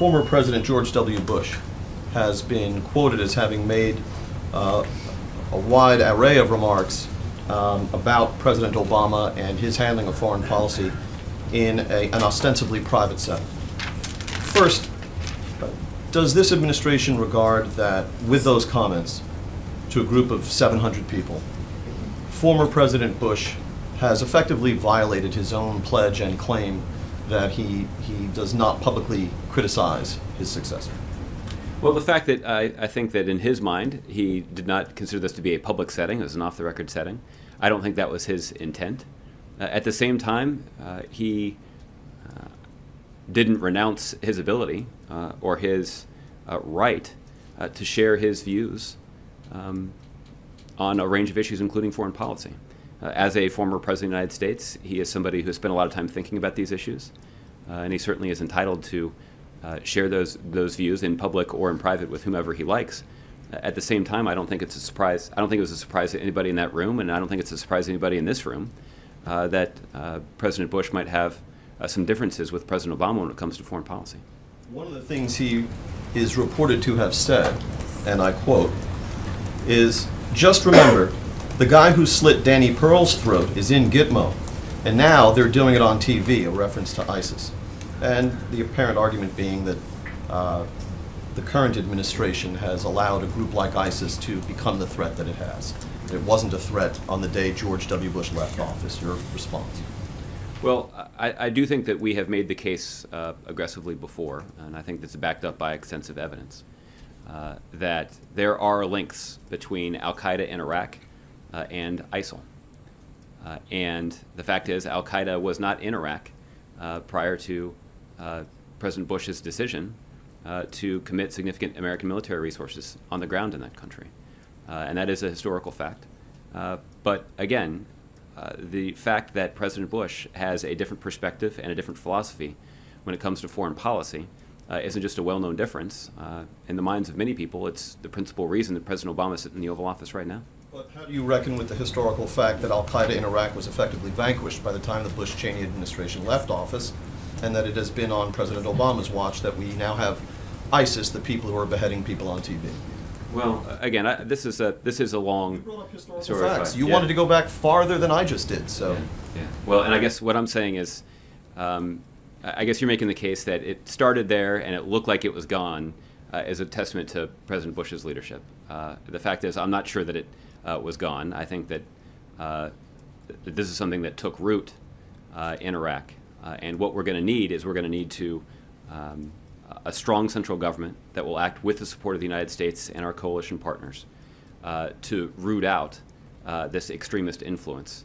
former President George W. Bush has been quoted as having made uh, a wide array of remarks um, about President Obama and his handling of foreign policy in a, an ostensibly private setting. First, does this administration regard that with those comments to a group of 700 people, former President Bush has effectively violated his own pledge and claim that he, he does not publicly criticize his successor? Well, the fact that I, I think that in his mind, he did not consider this to be a public setting, it was an off the record setting. I don't think that was his intent. Uh, at the same time, uh, he uh, didn't renounce his ability uh, or his uh, right uh, to share his views um, on a range of issues, including foreign policy. As a former president of the United States, he is somebody who has spent a lot of time thinking about these issues, and he certainly is entitled to uh, share those those views in public or in private with whomever he likes. Uh, at the same time, I don't think it's a surprise. I don't think it was a surprise to anybody in that room, and I don't think it's a surprise to anybody in this room uh, that uh, President Bush might have uh, some differences with President Obama when it comes to foreign policy. One of the things he is reported to have said, and I quote, is just remember, the guy who slit Danny Pearl's throat is in Gitmo, and now they're doing it on TV, a reference to ISIS. And the apparent argument being that uh, the current administration has allowed a group like ISIS to become the threat that it has. It wasn't a threat on the day George W. Bush left office. Your response? Well, I, I do think that we have made the case uh, aggressively before, and I think that's backed up by extensive evidence, uh, that there are links between Al Qaeda in Iraq uh, and ISIL. Uh, and the fact is, Al Qaeda was not in Iraq uh, prior to uh, President Bush's decision uh, to commit significant American military resources on the ground in that country. And that is a historical fact. But again, the fact that President Bush has a different perspective and a different philosophy when it comes to foreign policy isn't just a well known difference. in the minds of many people, it's the principal reason that President Obama is in the Oval Office right now. But how do you reckon with the historical fact that Al Qaeda in Iraq was effectively vanquished by the time the Bush Cheney administration left office? and that it has been on President Obama's watch that we now have ISIS, the people who are beheading people on TV. Well, again, I, this is a this is a long. You brought up historical facts. you yeah. wanted to go back farther than I just did, so. Yeah. yeah. Well, and I guess what I'm saying is, um, I guess you're making the case that it started there and it looked like it was gone, uh, as a testament to President Bush's leadership. Uh, the fact is, I'm not sure that it uh, was gone. I think that, uh, this is something that took root uh, in Iraq. Uh, and what we're going to need is we're going to need to um, a strong central government that will act with the support of the United States and our coalition partners to root out this extremist influence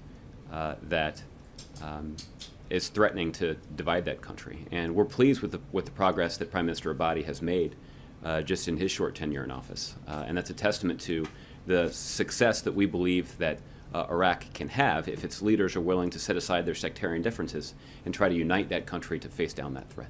that um, is threatening to divide that country. And we're pleased with the, with the progress that Prime Minister Abadi has made uh, just in his short tenure in office. Uh, and that's a testament to the success that we believe that uh, Iraq can have if its leaders are willing to set aside their sectarian differences and try to unite that country to face down that threat.